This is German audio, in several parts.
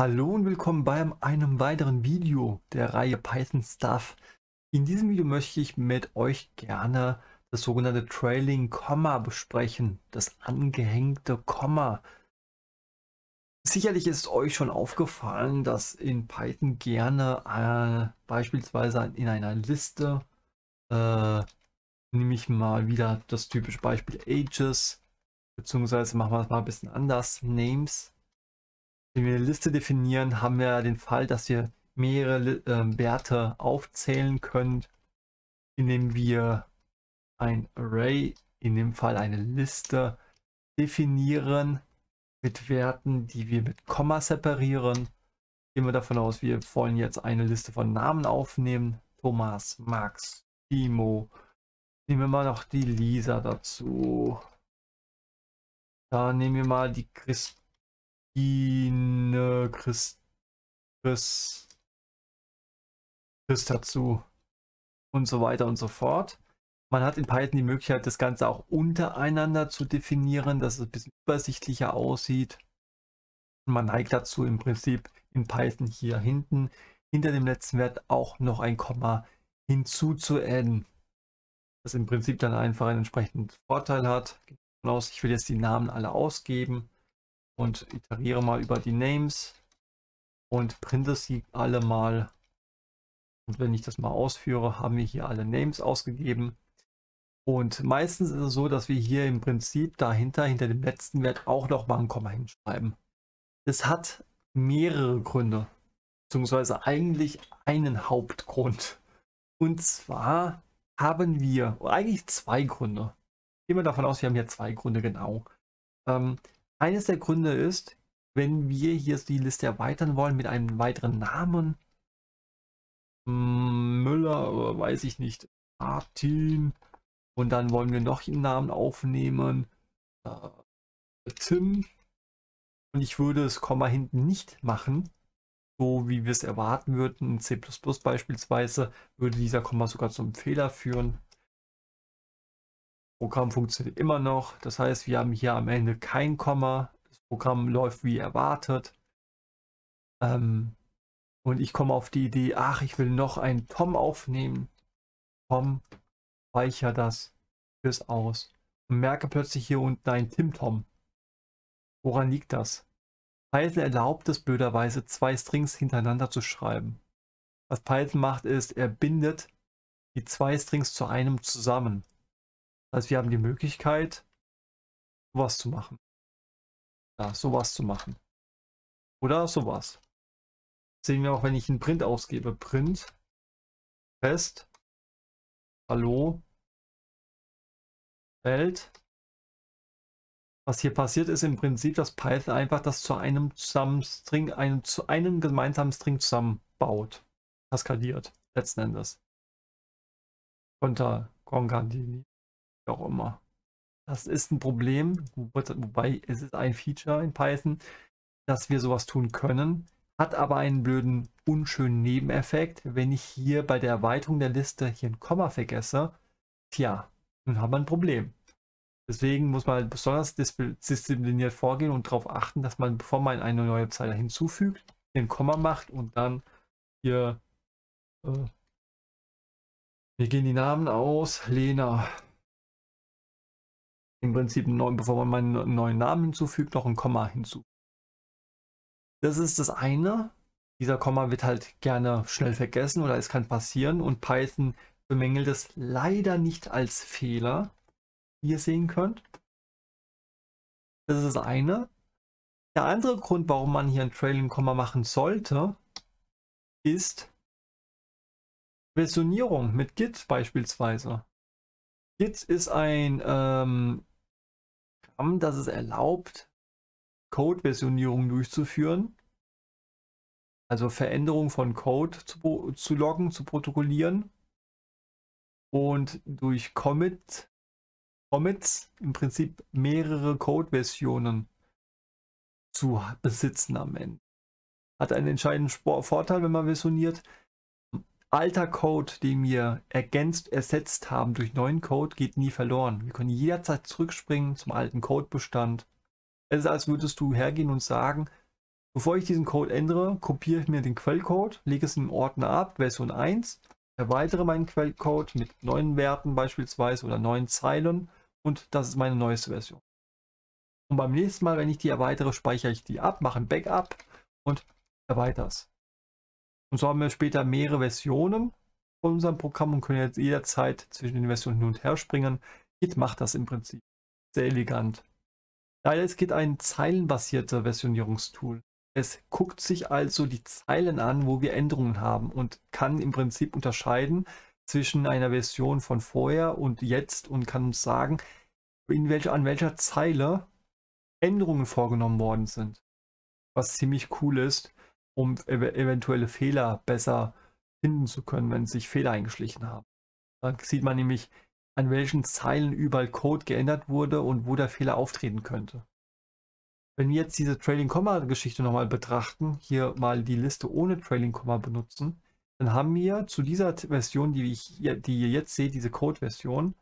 Hallo und willkommen bei einem weiteren Video der Reihe Python Stuff. In diesem Video möchte ich mit euch gerne das sogenannte Trailing Komma besprechen, das angehängte Komma. Sicherlich ist euch schon aufgefallen, dass in Python gerne äh, beispielsweise in einer Liste, äh, nehme ich mal wieder das typische Beispiel Ages, beziehungsweise machen wir es mal ein bisschen anders, Names, wenn wir eine Liste definieren, haben wir den Fall, dass wir mehrere äh, Werte aufzählen können, indem wir ein Array, in dem Fall eine Liste, definieren mit Werten, die wir mit Komma separieren. Gehen wir davon aus, wir wollen jetzt eine Liste von Namen aufnehmen. Thomas, Max, Timo. Nehmen wir mal noch die Lisa dazu. Da nehmen wir mal die Christine. Ine, Chris, Chris, Chris dazu und so weiter und so fort. Man hat in Python die Möglichkeit, das Ganze auch untereinander zu definieren, dass es ein bisschen übersichtlicher aussieht. Man neigt dazu im Prinzip in Python hier hinten hinter dem letzten Wert auch noch ein Komma hinzuzuadden. Das im Prinzip dann einfach einen entsprechenden Vorteil hat. Ich will jetzt die Namen alle ausgeben und iteriere mal über die Names und printe sie alle mal. Und wenn ich das mal ausführe, haben wir hier alle Names ausgegeben. Und meistens ist es so, dass wir hier im Prinzip dahinter, hinter dem letzten Wert, auch noch mal ein Komma hinschreiben. Das hat mehrere Gründe, beziehungsweise eigentlich einen Hauptgrund. Und zwar haben wir eigentlich zwei Gründe. Gehen wir davon aus, wir haben hier zwei Gründe genau. Ähm, eines der Gründe ist, wenn wir hier die Liste erweitern wollen mit einem weiteren Namen, hm, Müller, weiß ich nicht, Martin, und dann wollen wir noch einen Namen aufnehmen, äh, Tim, und ich würde das Komma hinten nicht machen, so wie wir es erwarten würden, in C++ beispielsweise, würde dieser Komma sogar zum Fehler führen. Programm funktioniert immer noch. Das heißt, wir haben hier am Ende kein Komma. Das Programm läuft wie erwartet. Ähm, und ich komme auf die Idee, ach, ich will noch ein Tom aufnehmen. Tom, speichere das, fürs aus. Und merke plötzlich hier unten ein Tim-Tom. Woran liegt das? Python erlaubt es blöderweise, zwei Strings hintereinander zu schreiben. Was Python macht, ist, er bindet die zwei Strings zu einem zusammen. Also wir haben die Möglichkeit, sowas zu machen. Ja, sowas zu machen. Oder sowas. sehen wir auch, wenn ich einen Print ausgebe. Print, Fest, Hallo, Welt. Was hier passiert ist im Prinzip, dass Python einfach das zu einem zusammen String, einem, zu einem gemeinsamen String zusammenbaut. Kaskadiert, letzten Endes. Konter, auch immer. Das ist ein Problem, wobei es ist ein Feature in Python, dass wir sowas tun können, hat aber einen blöden, unschönen Nebeneffekt. Wenn ich hier bei der Erweiterung der Liste hier ein Komma vergesse, tja, nun haben wir ein Problem. Deswegen muss man besonders diszipliniert vorgehen und darauf achten, dass man, bevor man eine neue Zeile hinzufügt, den Komma macht und dann hier, äh, wir gehen die Namen aus, Lena, im Prinzip, neuen, bevor man einen neuen Namen hinzufügt, noch ein Komma hinzu. Das ist das eine. Dieser Komma wird halt gerne schnell vergessen oder es kann passieren und Python bemängelt es leider nicht als Fehler, wie ihr sehen könnt. Das ist das eine. Der andere Grund, warum man hier ein Trailing Komma machen sollte, ist Versionierung mit Git beispielsweise. Git ist ein ähm, Programm, das es erlaubt, Code-Versionierung durchzuführen. Also Veränderung von Code zu, zu loggen, zu protokollieren. Und durch Commit, Commits im Prinzip mehrere Code-Versionen zu besitzen am Ende. Hat einen entscheidenden Vorteil, wenn man versioniert alter Code, den wir ergänzt, ersetzt haben durch neuen Code, geht nie verloren. Wir können jederzeit zurückspringen zum alten Codebestand. Es ist, als würdest du hergehen und sagen, Bevor ich diesen Code ändere, kopiere ich mir den Quellcode, lege es in den Ordner ab, Version 1, erweitere meinen Quellcode mit neuen Werten beispielsweise oder neuen Zeilen und das ist meine neueste Version. Und beim nächsten Mal, wenn ich die erweitere, speichere ich die ab, mache ein Backup und erweitere es. Und so haben wir später mehrere Versionen von unserem Programm und können jetzt jederzeit zwischen den Versionen hin und her springen. Git macht das im Prinzip. Sehr elegant. Leider ist Git ein zeilenbasierter Versionierungstool. Es guckt sich also die Zeilen an, wo wir Änderungen haben und kann im Prinzip unterscheiden zwischen einer Version von vorher und jetzt und kann uns sagen, in welcher, an welcher Zeile Änderungen vorgenommen worden sind. Was ziemlich cool ist, um ev eventuelle Fehler besser finden zu können, wenn sich Fehler eingeschlichen haben. Dann sieht man nämlich, an welchen Zeilen überall Code geändert wurde und wo der Fehler auftreten könnte. Wenn wir jetzt diese Trailing Comma Geschichte nochmal betrachten, hier mal die Liste ohne Trailing Comma benutzen, dann haben wir zu dieser Version, die, ich, die ihr jetzt seht, diese Code-Version,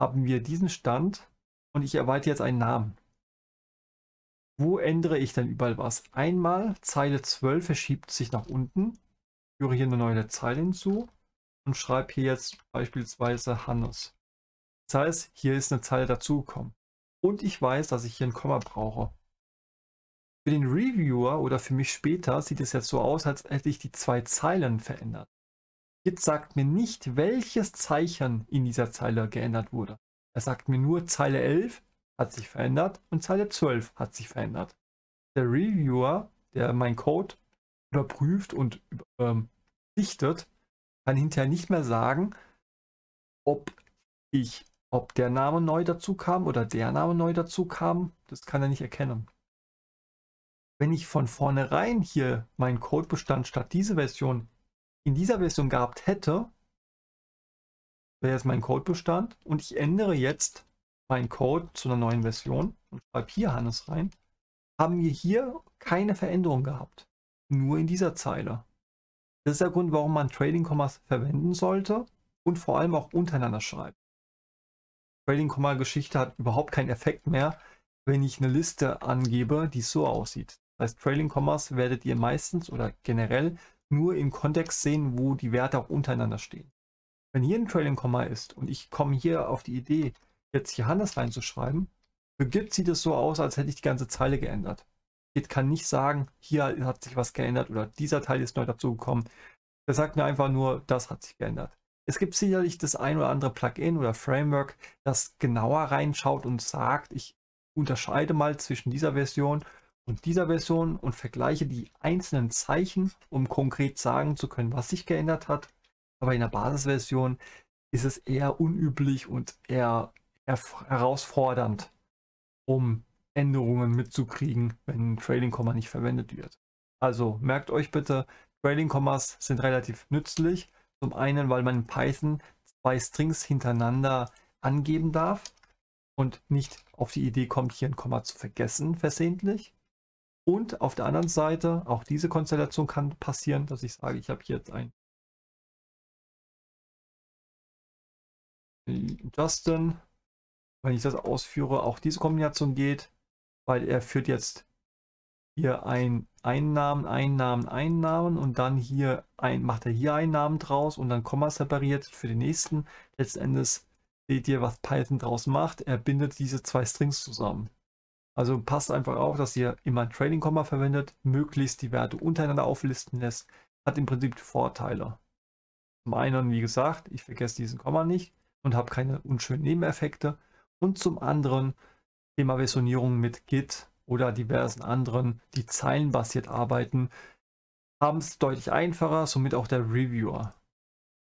haben wir diesen Stand und ich erweitere jetzt einen Namen. Wo ändere ich denn überall was? Einmal Zeile 12 verschiebt sich nach unten, führe hier eine neue Zeile hinzu und schreibe hier jetzt beispielsweise Hannes. Das heißt, hier ist eine Zeile dazugekommen. Und ich weiß, dass ich hier ein Komma brauche. Für den Reviewer oder für mich später sieht es jetzt so aus, als hätte ich die zwei Zeilen verändert. Jetzt sagt mir nicht, welches Zeichen in dieser Zeile geändert wurde. Er sagt mir nur, Zeile 11 hat sich verändert und Zeile 12 hat sich verändert. Der Reviewer, der meinen Code überprüft und ähm, sichtet, kann hinterher nicht mehr sagen, ob ich, ob der Name neu dazu kam oder der Name neu dazu kam. Das kann er nicht erkennen. Wenn ich von vornherein hier meinen Codebestand statt diese Version in dieser Version gehabt hätte, wäre jetzt mein Codebestand und ich ändere jetzt meinen Code zu einer neuen Version und schreibe hier Hannes rein, haben wir hier keine Veränderung gehabt. Nur in dieser Zeile. Das ist der Grund, warum man Trading Commas verwenden sollte und vor allem auch untereinander schreibt. Trading Komma Geschichte hat überhaupt keinen Effekt mehr, wenn ich eine Liste angebe, die so aussieht. Das heißt, Trailing Commas werdet ihr meistens oder generell nur im Kontext sehen, wo die Werte auch untereinander stehen. Wenn hier ein Trailing Komma ist und ich komme hier auf die Idee, jetzt hier Hannes reinzuschreiben, Git sieht es so aus, als hätte ich die ganze Zeile geändert. Git kann nicht sagen, hier hat sich was geändert oder dieser Teil ist neu dazugekommen. Er sagt mir einfach nur, das hat sich geändert. Es gibt sicherlich das ein oder andere Plugin oder Framework, das genauer reinschaut und sagt, ich unterscheide mal zwischen dieser Version und dieser Version und vergleiche die einzelnen Zeichen, um konkret sagen zu können, was sich geändert hat. Aber in der Basisversion ist es eher unüblich und eher herausfordernd, um Änderungen mitzukriegen, wenn Trailing Komma nicht verwendet wird. Also merkt euch bitte, Trailing Kommas sind relativ nützlich. Zum einen, weil man in Python zwei Strings hintereinander angeben darf und nicht auf die Idee kommt, hier ein Komma zu vergessen versehentlich. Und auf der anderen Seite, auch diese Konstellation kann passieren, dass ich sage, ich habe hier jetzt ein Justin. Wenn ich das ausführe, auch diese Kombination geht, weil er führt jetzt hier ein Einnahmen, Einnahmen, Einnahmen und dann hier ein, macht er hier Einnahmen draus und dann Komma separiert für den nächsten. Letzten Endes seht ihr, was Python draus macht. Er bindet diese zwei Strings zusammen. Also passt einfach auf, dass ihr immer ein Trading Komma verwendet, möglichst die Werte untereinander auflisten lässt, hat im Prinzip Vorteile. Zum einen, wie gesagt, ich vergesse diesen Komma nicht und habe keine unschönen Nebeneffekte. Und zum anderen, Thema Versionierung mit Git oder diversen anderen, die zeilenbasiert arbeiten, haben es deutlich einfacher, somit auch der Reviewer.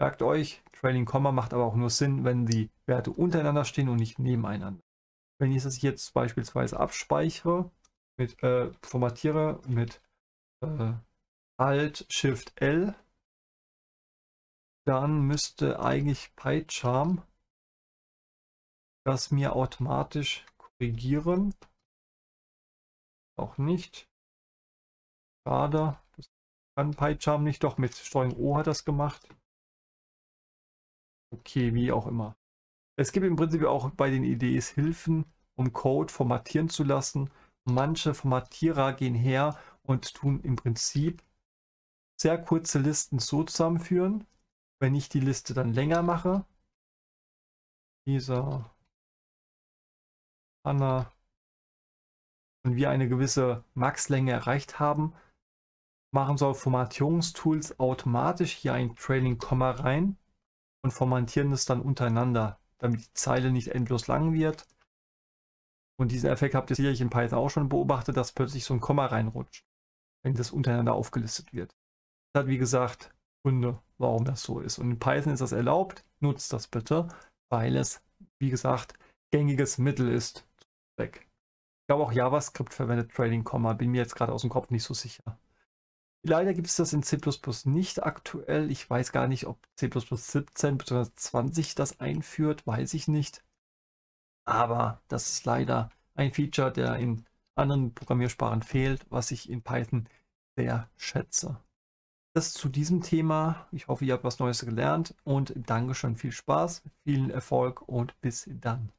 Merkt euch, Trailing Komma macht aber auch nur Sinn, wenn die Werte untereinander stehen und nicht nebeneinander. Wenn ich das jetzt beispielsweise abspeichere, mit äh, formatiere mit äh, Alt Shift L, dann müsste eigentlich PyCharm das mir automatisch korrigieren. Auch nicht. Schade. Das kann PyCharm nicht. Doch mit Steuerung O hat das gemacht. Okay, wie auch immer. Es gibt im Prinzip auch bei den IDEs Hilfen, um Code formatieren zu lassen. Manche Formatierer gehen her und tun im Prinzip sehr kurze Listen so zusammenführen. Wenn ich die Liste dann länger mache, dieser Anna und wir eine gewisse Maxlänge erreicht haben, machen soll Formatierungstools automatisch hier ein Trailing Komma rein und formatieren es dann untereinander, damit die Zeile nicht endlos lang wird. Und diesen Effekt habt ihr sicherlich in Python auch schon beobachtet, dass plötzlich so ein Komma reinrutscht, wenn das untereinander aufgelistet wird. Das hat wie gesagt Gründe, warum das so ist. Und in Python ist das erlaubt, nutzt das bitte, weil es, wie gesagt, gängiges Mittel ist. Weg. Ich glaube auch JavaScript verwendet Trailing Komma, bin mir jetzt gerade aus dem Kopf nicht so sicher. Leider gibt es das in C++ nicht aktuell. Ich weiß gar nicht, ob C++ 17 bzw. 20 das einführt, weiß ich nicht. Aber das ist leider ein Feature, der in anderen Programmiersprachen fehlt, was ich in Python sehr schätze. Das zu diesem Thema. Ich hoffe, ihr habt was Neues gelernt und Dankeschön, viel Spaß, vielen Erfolg und bis dann.